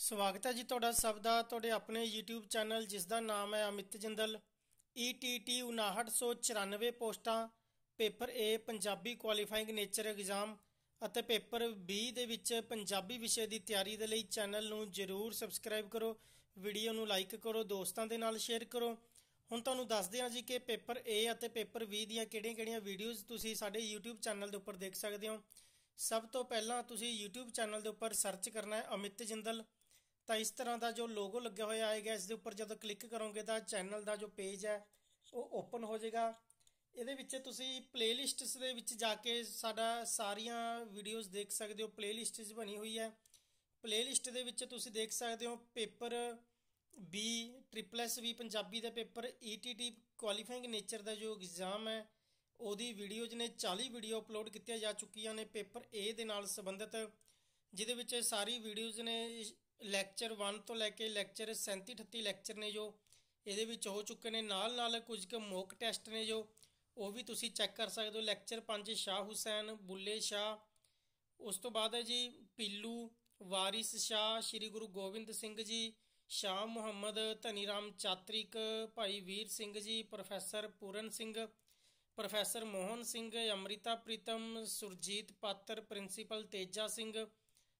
ਸਵਾਗਤ ਹੈ ਜੀ ਤੁਹਾਡਾ ਸਭ ਦਾ, ਤੁਹਾਡੇ ਆਪਣੇ YouTube ਚੈਨਲ ਜਿਸ ਦਾ ਨਾਮ ਹੈ ਅਮਿਤ ਜਿੰਦਲ। ETT 5994 ਪੋਸਟਾਂ, paper A, Punjabi qualifying nature exam ਅਤੇ ਪੇਪਰ B ਦੇ ਵਿੱਚ ਪੰਜਾਬੀ ਵਿਸ਼ੇ ਦੀ ਤਿਆਰੀ ਦੇ ਲਈ ਚੈਨਲ ਨੂੰ ਜਰੂਰ ਸਬਸਕ੍ਰਾਈਬ ਕਰੋ, ਵੀਡੀਓ ਨੂੰ ਲਾਈਕ ਕਰੋ, ਦੋਸਤਾਂ ਦੇ ਨਾਲ ਸ਼ੇਅਰ ਕਰੋ। ਹੁਣ ਤੁਹਾਨੂੰ ਦੱਸਦੇ ਹਾਂ ਜੀ ਕਿ ਪੇਪਰ A ਅਤੇ ਪੇਪਰ B ਦੀਆਂ ਕਿਹੜੀਆਂ-ਕਿਹੜੀਆਂ ਵੀਡੀਓਜ਼ ਤੁਸੀਂ ਸਾਡੇ YouTube ਚੈਨਲ ਦੇ ਉੱਪਰ ਦੇਖ ਸਕਦੇ ਹੋ। ਸਭ ਤੋਂ ਪਹਿਲਾਂ ਤੁਸੀਂ YouTube ਚੈਨਲ ਦੇ ਉੱਪਰ ਸਰਚ ਕਰਨਾ ਹੈ ਅਮਿਤ ਜਿੰਦਲ। ਤਾਂ ਇਸ ਤਰ੍ਹਾਂ ਦਾ ਜੋ ਲੋਗੋ ਲੱਗਿਆ ਹੋਇਆ ਆਏਗਾ, ਇਸ ਦੇ ਉੱਪਰ ਜਦੋਂ ਕਲਿੱਕ ਕਰੋਗੇ ਤਾਂ ਚੈਨਲ ਦਾ ਜੋ ਪੇਜ ਹੈ, ਉਹ ਓਪਨ ਹੋ ਜਾਏਗਾ। ਇਹਦੇ ਵਿੱਚ ਤੁਸੀਂ ਪਲੇਲਿਸਟਸ ਦੇ ਵਿੱਚ ਜਾ ਕੇ ਸਾਡਾ ਸਾਰੀਆਂ ਵੀਡੀਓਜ਼ ਦੇਖ ਸਕਦੇ ਹੋ। ਪਲੇਲਿਸਟ 'ਚ ਬਣੀ ਹੋਈ ਹੈ। ਪਲੇਲਿਸਟ ਦੇ ਵਿੱਚ ਤੁਸੀਂ ਦੇਖ ਸਕਦੇ ਹੋ paper B triple S V Punjabi ਦਾ ਪੇਪਰ ETT ਕੁਆਲੀਫਾਈਂਗ ਨੇਚਰ ਦਾ ਜੋ ਐਗਜ਼ਾਮ ਹੈ, ਉਹਦੀ ਵੀਡੀਓਜ਼ ਨੇ 40 ਵੀਡੀਓ ਅਪਲੋਡ ਕੀਤੀਆਂ ਜਾ ਚੁੱਕੀਆਂ ਨੇ। ਪੇਪਰ ਏ ਦੇ ਨਾਲ ਸੰਬੰਧਿਤ, ਜਿਹਦੇ ਵਿੱਚ ਸਾਰੀ ਵੀਡੀਓਜ਼ ਨੇ ਲੈਕਚਰ 1 ਤੋਂ ਲੈ ਕੇ ਲੈਕਚਰ 37 38 ਲੈਕਚਰ ਨੇ ਜੋ, ਇਹਦੇ ਵਿੱਚ ਹੋ ਚੁੱਕੇ ਨੇ ਨਾਲ ਨਾਲ ਕੁਝ ਕੁ ਮੋਕ ਟੈਸਟ ਨੇ ਜੋ, ਉਹ ਵੀ ਤੁਸੀਂ ਚੈੱਕ ਕਰ ਸਕਦੇ ਹੋ। ਲੈਕਚਰ 5 ਸ਼ਾਹ ਹੁਸੈਨ, ਬੁੱਲੇ ਸ਼ਾਹ, ਉਸ ਤੋਂ ਬਾਅਦ ਹੈ ਜੀ ਪੀਲੂ, ਵਾਰਿਸ ਸ਼ਾਹ, ਸ੍ਰੀ Guru Gobind Singh ji, Shah Muhammad, Dhani Ram Chatrik, Bhai Vir Singh ji, professor Puran Singh, professor Mohan Singh, Amrita Pritam, Surjit Patar, principal Teja Singh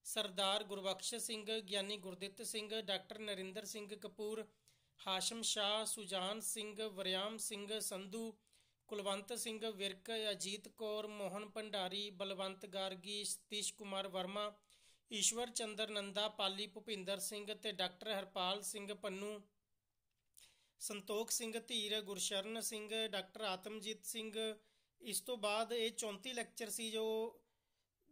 Sardar Gurbaksh Singh, Giani Gurditt Singh, doctor Narinder Singh Kapur, Hashim Shah, Sujan Singh, Waryam Singh Sandhu, Kulwant Singh Virk, Ajit Kaur, Mohan Bhandari, Balwant Gargi, Satish Kumar Verma, Ishwar Chander Nanda, Pali Bhupinder Singh ਤੇ doctor Harpal Singh Pannu, Santokh Singh Dhir, Gursharan Singh, doctor Atamjit Singh. ਇਸ ਤੋਂ ਬਾਅਦ ਇਹ 34 lecture ਸੀ ਜੋ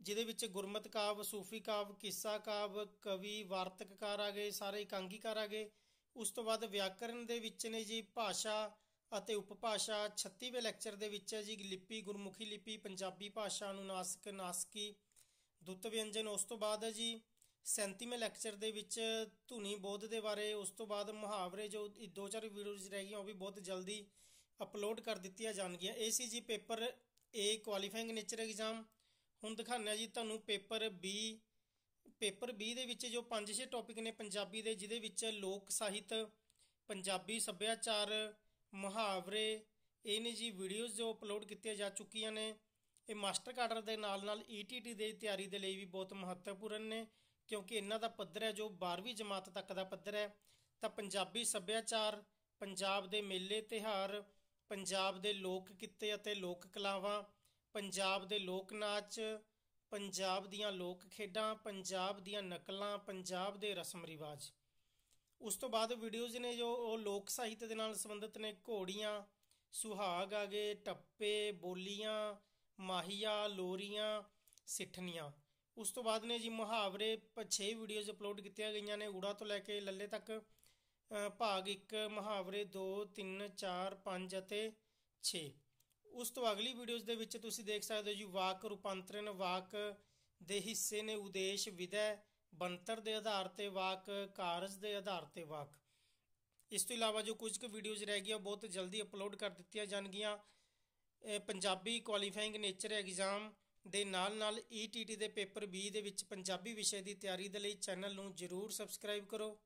ਜਿਹਦੇ ਵਿੱਚ ਗੁਰਮਤ ਕਾਵ, ਸੂਫੀ ਕਾਵ, ਕਿੱਸਾ ਕਾਵ, ਕਵੀ, ਵਾਰਤਕਕਾਰ ਆ ਗਏ, ਸਾਰੇ ਇਕਾਂਗੀਕਾਰ ਆ ਗਏ। ਉਸ ਤੋਂ ਬਾਅਦ ਵਿਆਕਰਨ ਦੇ ਵਿੱਚ ਨੇ ਜੀ ਭਾਸ਼ਾ ਅਤੇ ਉਪਭਾਸ਼ਾ। 36ਵੇਂ ਲੈਕਚਰ ਦੇ ਵਿੱਚ ਹੈ ਜੀ ਲਿਪੀ, ਗੁਰਮੁਖੀ ਲਿਪੀ, ਪੰਜਾਬੀ ਭਾਸ਼ਾ, ਅਨੁਨਾਸਕ, ਨਾਸਕੀ, ਦੁੱਤ ਵਿਅੰਜਨ। ਉਸ ਤੋਂ ਬਾਅਦ ਹੈ ਜੀ 37ਵੇਂ ਲੈਕਚਰ ਦੇ ਵਿੱਚ ਧੁਨੀ ਬੋਧ ਦੇ ਬਾਰੇ। ਉਸ ਤੋਂ ਬਾਅਦ ਮੁਹਾਵਰੇ ਜੋ ਦੋ ਚਾਰ ਵੀਡੀਓਜ਼ ਰਹਿ ਗਈਆਂ, ਉਹ ਵੀ ਬਹੁਤ ਜਲਦੀ ਅਪਲੋਡ ਕਰ ਦਿੱਤੀਆਂ ਜਾਣਗੀਆਂ। ਇਹ ਸੀ ਜੀ paper A qualifying nature exam ਹੁਣ ਦਿਖਾਉਂਦੇ ਆ ਜੀ ਤੁਹਾਨੂੰ ਪੇਪਰ B ਪੇਪਰ B ਦੇ ਵਿੱਚ ਜੋ 5-6 ਟੌਪਿਕ ਨੇ ਪੰਜਾਬੀ ਦੇ, ਜਿਹਦੇ ਵਿੱਚ ਲੋਕ ਸਾਹਿਤ, ਪੰਜਾਬੀ ਸੱਭਿਆਚਾਰ, ਮੁਹਾਵਰੇ, ਇਹ ਨੇ ਜੀ ਵੀਡੀਓਜ਼ ਜੋ ਅਪਲੋਡ ਕੀਤੀਆਂ ਜਾ ਚੁੱਕੀਆਂ ਨੇ। ਇਹ ਮਾਸਟਰ ਕਾਡਰ ਦੇ ਨਾਲ ਨਾਲ ETT ਦੇ ਤਿਆਰੀ ਦੇ ਲਈ ਵੀ ਬਹੁਤ ਮਹੱਤਵਪੂਰਨ ਨੇ, ਕਿਉਂਕਿ ਇਹਨਾਂ ਦਾ ਪੱਧਰ ਹੈ ਜੋ 12ਵੀਂ ਜਮਾਤ ਤੱਕ ਦਾ ਪੱਧਰ ਹੈ। ਤਾਂ ਪੰਜਾਬੀ ਸੱਭਿਆਚਾਰ, ਪੰਜਾਬ ਦੇ ਮੇਲੇ ਤਿਹਾਰ ਪੰਜਾਬ ਦੇ ਲੋਕ ਕਿੱਤੇ ਅਤੇ ਲੋਕ ਕਲਾਵਾਂ ਪੰਜਾਬ ਦੇ ਲੋਕ ਨਾਚ, ਪੰਜਾਬ ਦੀਆਂ ਲੋਕ ਖੇਡਾਂ, ਪੰਜਾਬ ਦੀਆਂ ਨਕਲਾਂ, ਪੰਜਾਬ ਦੇ ਰਸਮ ਰਿਵਾਜ। ਉਸ ਤੋਂ ਬਾਅਦ ਵੀਡੀਓਜ਼ ਨੇ ਜੋ ਉਹ ਲੋਕ ਸਾਹਿਤ ਦੇ ਨਾਲ ਸੰਬੰਧਿਤ ਨੇ, ਘੋੜੀਆਂ, ਸੁਹਾਗ ਆ ਗਏ ਟੱਪੇ, ਬੋਲੀਆਂ, ਮਾਹੀਆ, ਲੋਰੀਆਂ, ਸਿੱਠਣੀਆਂ। ਉਸ ਤੋਂ ਬਾਅਦ ਨੇ ਜੀ ਮੁਹਾਵਰੇ 6 ਵੀਡੀਓਜ਼ ਅਪਲੋਡ ਕੀਤੀਆਂ ਗਈਆਂ ਨੇ। ਊੜਾ ਤੋਂ ਲੈ ਕੇ ਲੱਲੇ ਤੱਕ ਭਾਗ 1 ਮੁਹਾਵਰੇ 2 3 4 5 ਅਤੇ 6 ਉਸ ਤੋਂ ਅਗਲੀ ਵੀਡੀਓਜ਼ ਦੇ ਵਿੱਚ ਤੁਸੀਂ ਦੇਖ ਸਕਦੇ ਹੋ ਜੀ, ਵਾਕ ਰੂਪਾਂਤਰਣ ਵਾਕ ਦੇ ਹਿੱਸੇ ਨੇ ਉਦੇਸ਼ ਵਿਦੈ ਬੰਤਰ ਦੇ ਆਧਾਰ ਤੇ ਵਾਕ, ਕਾਰਜ ਦੇ ਆਧਾਰ ਤੇ ਵਾਕ। ਇਸ ਤੋਂ ਇਲਾਵਾ ਜੋ ਕੁਝ ਕੁ ਵੀਡੀਓਜ਼ ਰਹਿ ਗਈਆਂ ਬਹੁਤ ਜਲਦੀ ਅਪਲੋਡ ਕਰ ਦਿੱਤੀਆਂ ਜਾਣਗੀਆਂ। ਪੰਜਾਬੀ ਕੁਆਲੀਫਾਈਂਗ ਨੇਚਰ ਐਗਜ਼ਾਮ ਦੇ ਨਾਲ ਨਾਲ ETT ਦੇ ਪੇਪਰ B ਦੇ ਵਿੱਚ ਪੰਜਾਬੀ ਵਿਸ਼ੇ ਦੀ ਤਿਆਰੀ ਦੇ ਲਈ ਚੈਨਲ ਨੂੰ ਜਰੂਰ ਸਬਸਕ੍ਰਾਈਬ ਕਰੋ।